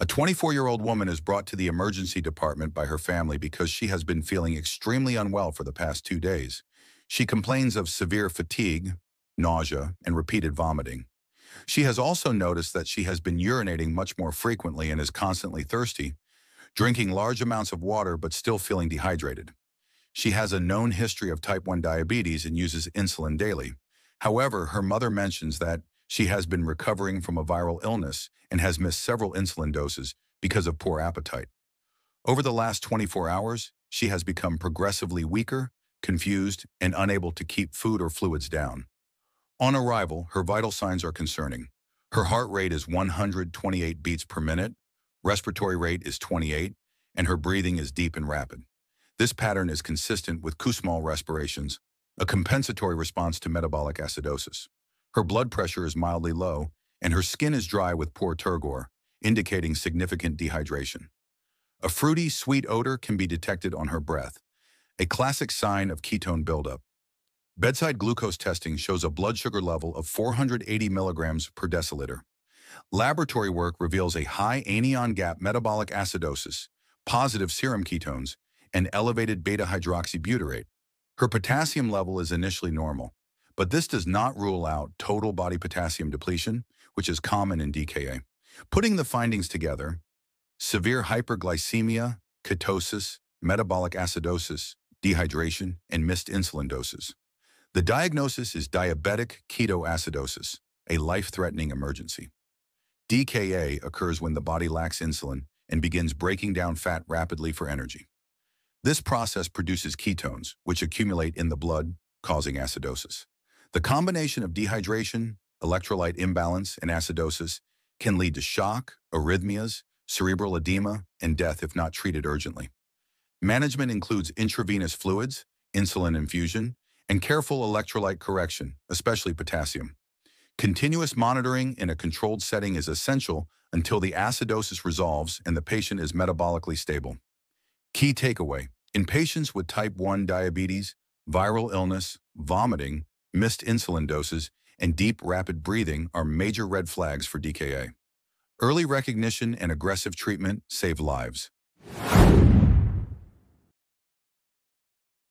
A 24-year-old woman is brought to the emergency department by her family because she has been feeling extremely unwell for the past two days. She complains of severe fatigue, nausea, and repeated vomiting. She has also noticed that she has been urinating much more frequently and is constantly thirsty, drinking large amounts of water but still feeling dehydrated. She has a known history of type 1 diabetes and uses insulin daily. However, her mother mentions that she has been recovering from a viral illness and has missed several insulin doses because of poor appetite. Over the last 24 hours, she has become progressively weaker, confused, and unable to keep food or fluids down. On arrival, her vital signs are concerning. Her heart rate is 128 beats per minute, respiratory rate is 28, and her breathing is deep and rapid. This pattern is consistent with Kussmaul respirations, a compensatory response to metabolic acidosis. Her blood pressure is mildly low, and her skin is dry with poor turgor, indicating significant dehydration. A fruity, sweet odor can be detected on her breath, a classic sign of ketone buildup. Bedside glucose testing shows a blood sugar level of 480 milligrams per deciliter. Laboratory work reveals a high anion gap metabolic acidosis, positive serum ketones, and elevated beta-hydroxybutyrate. Her potassium level is initially normal, but this does not rule out total body potassium depletion, which is common in DKA. Putting the findings together, severe hyperglycemia, ketosis, metabolic acidosis, dehydration, and missed insulin doses. The diagnosis is diabetic ketoacidosis, a life-threatening emergency. DKA occurs when the body lacks insulin and begins breaking down fat rapidly for energy. This process produces ketones, which accumulate in the blood, causing acidosis. The combination of dehydration, electrolyte imbalance, and acidosis can lead to shock, arrhythmias, cerebral edema, and death if not treated urgently. Management includes intravenous fluids, insulin infusion, and careful electrolyte correction, especially potassium. Continuous monitoring in a controlled setting is essential until the acidosis resolves and the patient is metabolically stable. Key takeaway, in patients with type 1 diabetes, viral illness, vomiting, missed insulin doses, and deep, rapid breathing are major red flags for DKA. Early recognition and aggressive treatment save lives.